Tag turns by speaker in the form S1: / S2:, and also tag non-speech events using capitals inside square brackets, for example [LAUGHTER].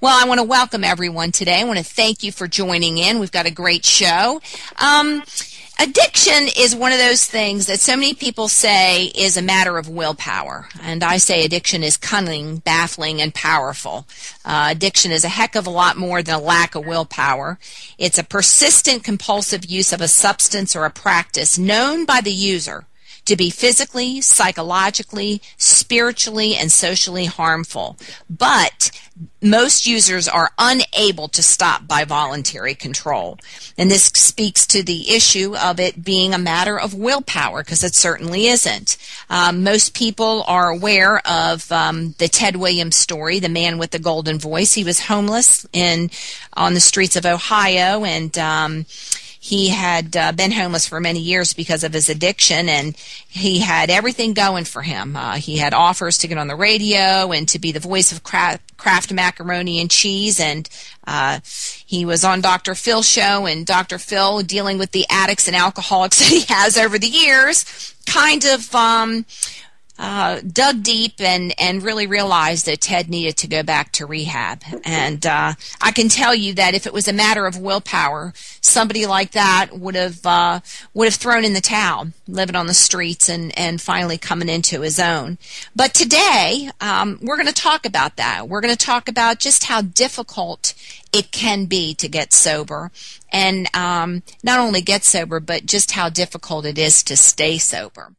S1: Well, I want to welcome everyone today. I want to thank you for joining in. We've got a great show. Um, addiction is one of those things that so many people say is a matter of willpower. And I say addiction is cunning, baffling, and powerful. Uh, addiction is a heck of a lot more than a lack of willpower. It's a persistent compulsive use of a substance or a practice known by the user to be physically, psychologically, spiritually, and socially harmful. But most users are unable to stop by voluntary control. And this speaks to the issue of it being a matter of willpower, because it certainly isn't. Um, most people are aware of um, the Ted Williams story, the man with the golden voice. He was homeless in on the streets of Ohio, and um, he had uh, been homeless for many years because of his addiction, and he had everything going for him. Uh, he had offers to get on the radio and to be the voice of Kraft, macaroni and cheese, and uh, he was on Dr. Phil's show, and Dr. Phil, dealing with the addicts and alcoholics [LAUGHS] that he has over the years, kind of um, uh, dug deep and, and really realized that Ted needed to go back to rehab. And uh, I can tell you that if it was a matter of willpower, somebody like that would have uh, would have thrown in the towel, living on the streets, and and finally coming into his own. But today um, we're going to talk about that. We're going to talk about just how difficult it can be to get sober, and um, not only get sober, but just how difficult it is to stay sober.